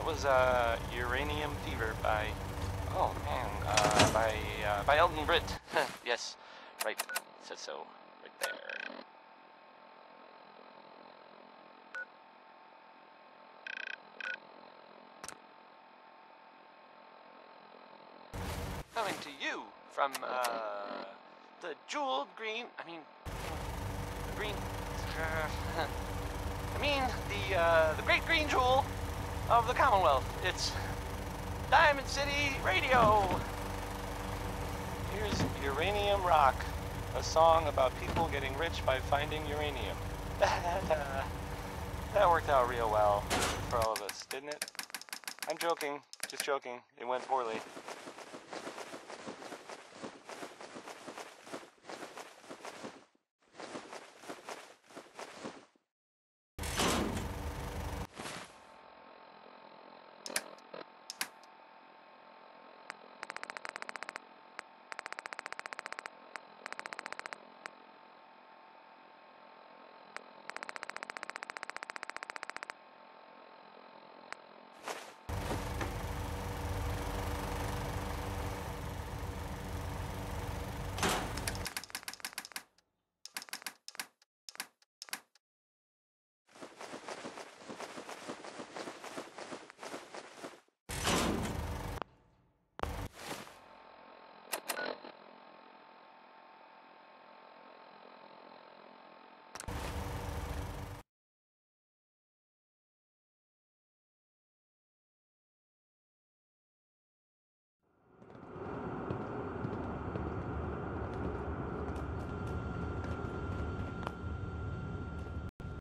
that was uh, Uranium Fever by, oh man, uh, by, uh, by Elton Britt. yes, right, said so, right there. Coming to you from, uh, the jeweled green, I mean, the green, I mean, the, uh, the great green jewel of the Commonwealth. It's Diamond City Radio. Here's Uranium Rock, a song about people getting rich by finding uranium. that, worked out real well for all of us, didn't it? I'm joking, just joking. It went poorly.